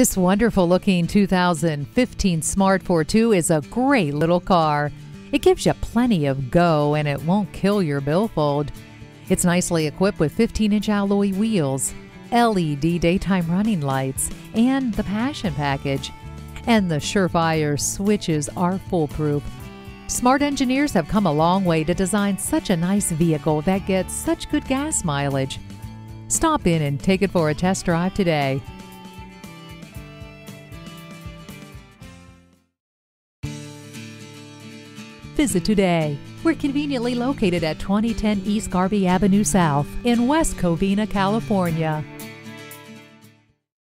This wonderful looking 2015 Smart Fortwo is a great little car. It gives you plenty of go and it won't kill your billfold. It's nicely equipped with 15 inch alloy wheels, LED daytime running lights, and the Passion package. And the Surefire switches are foolproof. Smart engineers have come a long way to design such a nice vehicle that gets such good gas mileage. Stop in and take it for a test drive today. Visit today. We're conveniently located at 2010 East Garvey Avenue South in West Covina, California.